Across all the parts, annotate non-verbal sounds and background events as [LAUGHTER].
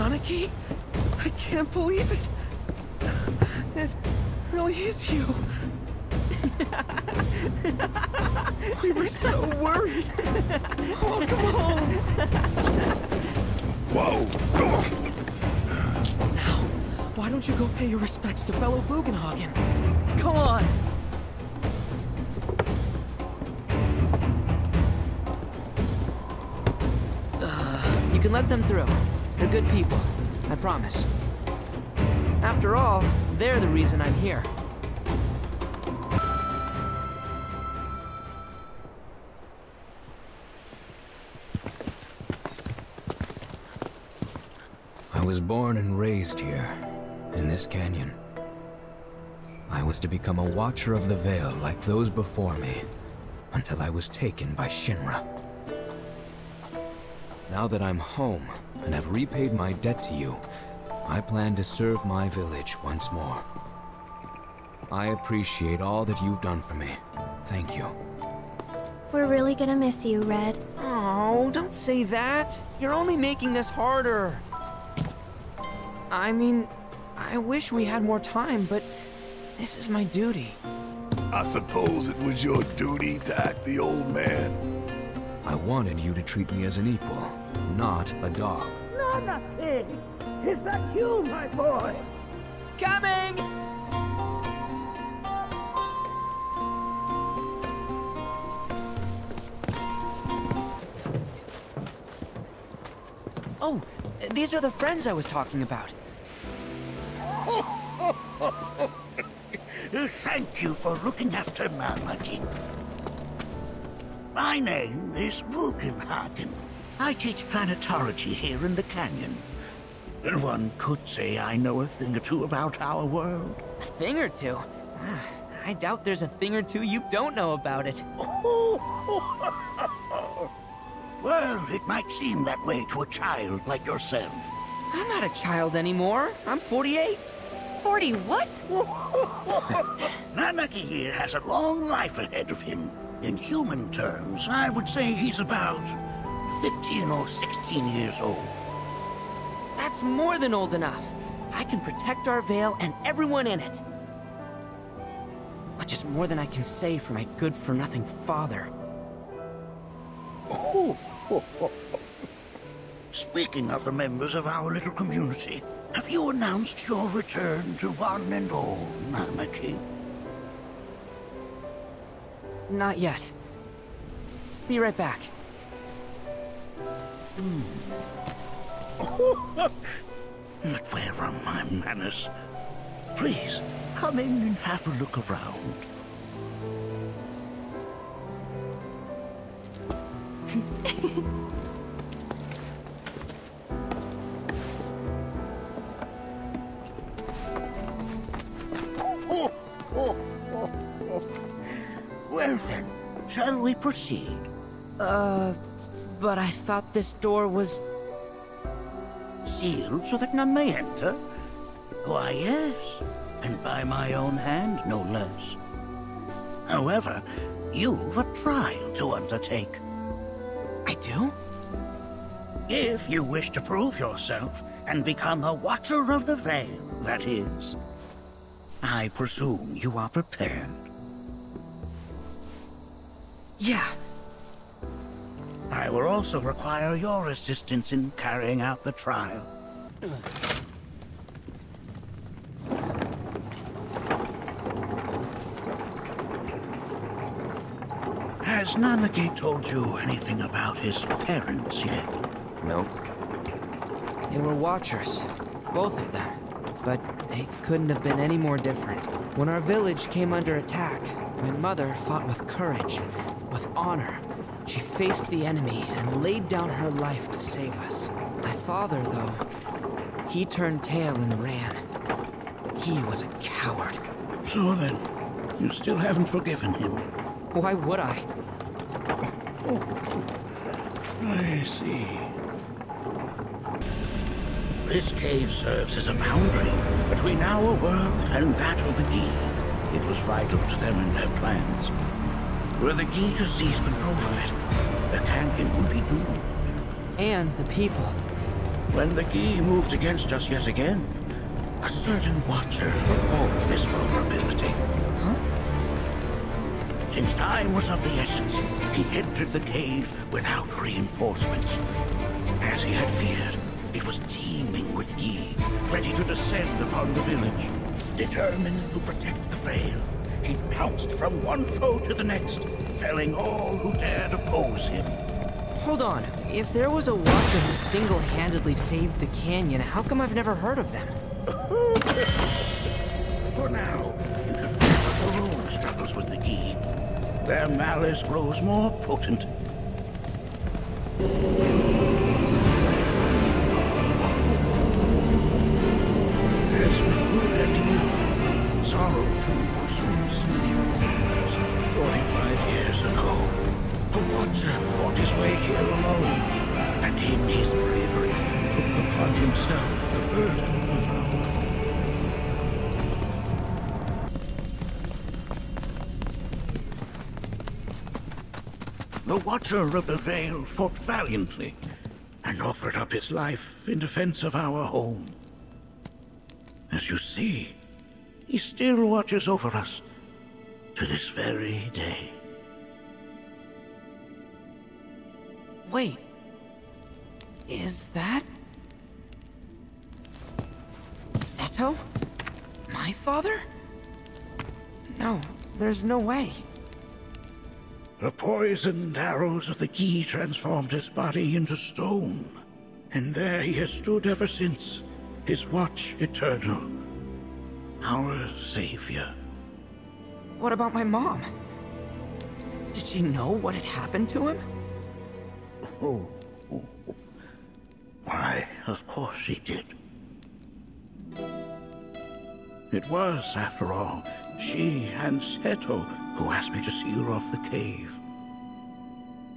Nanaki? I can't believe it. It really is you. we were so worried. Oh, Welcome home. Whoa! Now, why don't you go pay your respects to fellow Bugenhagen? Come on. Can let them through. They're good people. I promise. After all, they're the reason I'm here. I was born and raised here, in this canyon. I was to become a Watcher of the Vale like those before me, until I was taken by Shinra. Now that I'm home, and have repaid my debt to you, I plan to serve my village once more. I appreciate all that you've done for me. Thank you. We're really gonna miss you, Red. Oh, don't say that. You're only making this harder. I mean, I wish we had more time, but this is my duty. I suppose it was your duty to act the old man. I wanted you to treat me as an equal, not a dog. Nothing! Is that you, my boy? Coming! Oh, these are the friends I was talking about. [LAUGHS] Thank you for looking after my Nanaki. My name is Bugenhagen. I teach planetology here in the canyon. And One could say I know a thing or two about our world. A thing or two? Ah, I doubt there's a thing or two you don't know about it. [LAUGHS] well, it might seem that way to a child like yourself. I'm not a child anymore. I'm 48. 40 what? [LAUGHS] Nanaki here has a long life ahead of him. In human terms, I would say he's about 15 or 16 years old. That's more than old enough. I can protect our Vale and everyone in it. Which is more than I can say for my good-for-nothing father. Oh, Speaking of the members of our little community, have you announced your return to one and all, Nanaki? Not yet. Be right back. But where are my manners? Please, come in and have a look around. [LAUGHS] Well then, shall we proceed? Uh, but I thought this door was... Sealed so that none may enter? Why, yes, and by my own hand, no less. However, you've a trial to undertake. I do? If you wish to prove yourself and become a Watcher of the Vale, that is. I presume you are prepared. Yeah. I will also require your assistance in carrying out the trial. Has Nanaki told you anything about his parents yet? Nope. They were watchers. Both of them. But they couldn't have been any more different. When our village came under attack, my mother fought with courage, with honor. She faced the enemy and laid down her life to save us. My father, though, he turned tail and ran. He was a coward. So then, you still haven't forgiven him. Why would I? [LAUGHS] I see. This cave serves as a boundary between our world and that of the Gi. It was vital to them in their plans. Were the Gi to seize control of it, the canyon would be doomed. And the people. when the Gi moved against us yet again, a certain watcher recalled this vulnerability. Huh? Since time was of the essence, he entered the cave without reinforcements. As he had feared, it was teeming with Gi, ready to descend upon the village. Determined to protect the Vale, he pounced from one foe to the next, felling all who dared oppose him. Hold on. If there was a Watcher who single-handedly saved the canyon, how come I've never heard of them? [LAUGHS] For now, you should on your own struggles with the Gi. Their malice grows more potent. Forms. Forty-five years ago, a watcher fought his way here alone, and in his bravery took upon himself the burden of our home. The Watcher of the Vale fought valiantly and offered up his life in defense of our home. As you see, he still watches over us to this very day. Wait. Is that... Seto? My father? No, there's no way. The poisoned arrows of the Gi transformed his body into stone, and there he has stood ever since, his watch eternal. Our savior. What about my mom? Did she know what had happened to him? Oh. Why, of course she did. It was, after all, she and Seto who asked me to see her off the cave.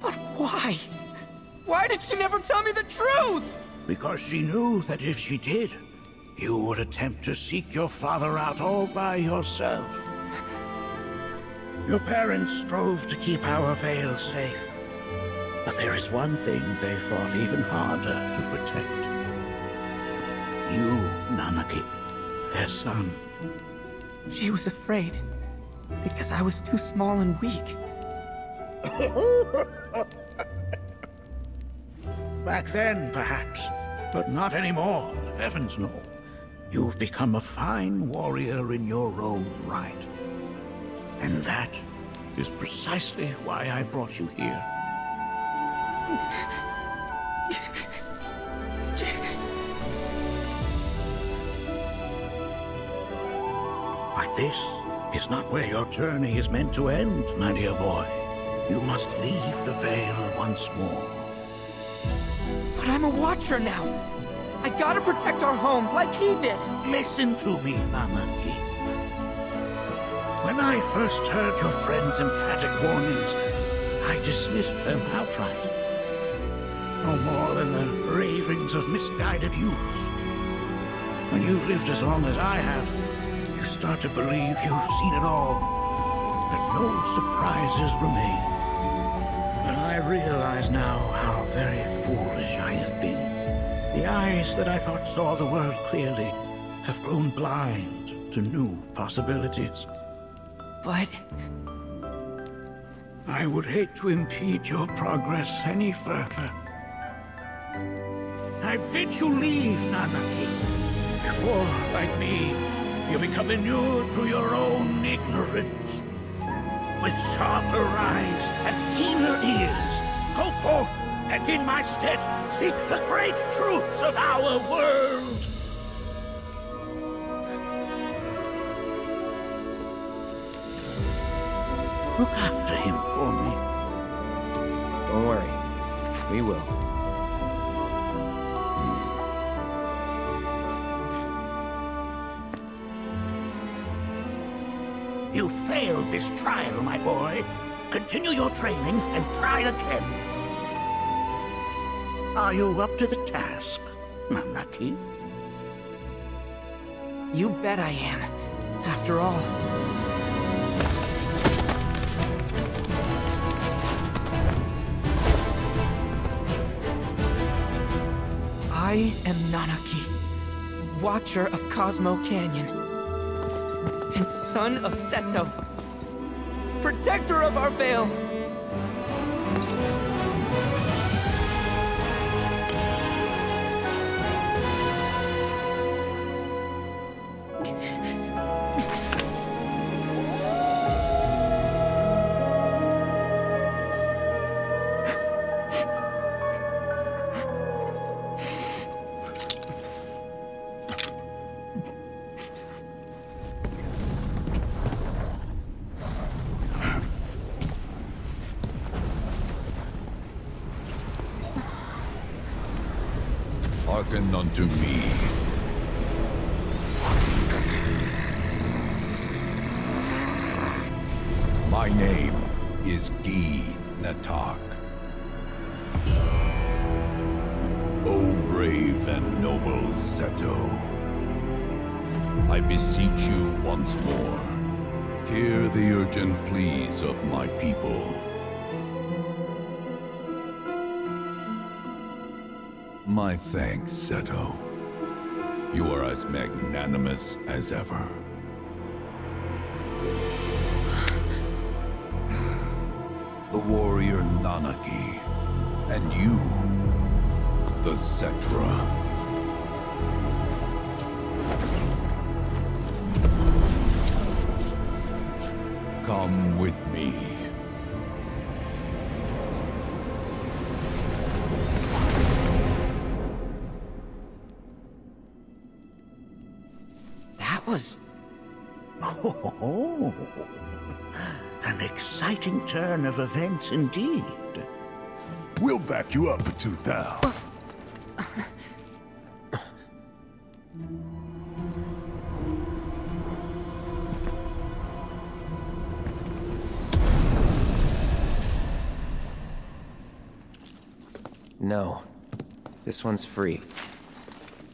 But why? Why did she never tell me the truth? Because she knew that if she did, you would attempt to seek your father out all by yourself. Your parents strove to keep our Vale safe. But there is one thing they fought even harder to protect. You, Nanaki, their son. She was afraid. Because I was too small and weak. [LAUGHS] Back then, perhaps, but not anymore. Heavens no. You've become a fine warrior in your own right. And that is precisely why I brought you here. But this is not where your journey is meant to end, my dear boy. You must leave the Vale once more. But I'm a watcher now. Gotta protect our home like he did. Listen to me, Nanaki. When I first heard your friend's emphatic warnings, I dismissed them outright. No more than the ravings of misguided youths. When you've lived as long as I have, you start to believe you've seen it all, that no surprises remain. But I realize now how very foolish I have been. The eyes that I thought saw the world clearly have grown blind to new possibilities. But I would hate to impede your progress any further. I bid you leave, Nanaki, before, like me, you become inured to your own ignorance. With sharper eyes and keener ears, go forth and in my stead seek the great truths of our world. Look after him for me. Don't worry. We will. You failed this trial, my boy. Continue your training and try again. Are you up to the task, Nanaki? you bet I am. After all. I I am Nanaki, Watcher of Cosmo Canyon, and son of Seto, Protector of our Vale. Hearken unto me. My name is Gi Nattak. O brave and noble Seto, I beseech you once more, hear the urgent pleas of my people. My thanks, Seto. You are as magnanimous as ever. The warrior Nanaki, and you, the Cetra. Come with me. Oh, an exciting turn of events indeed. We'll back you up for 2000. No. This one's free.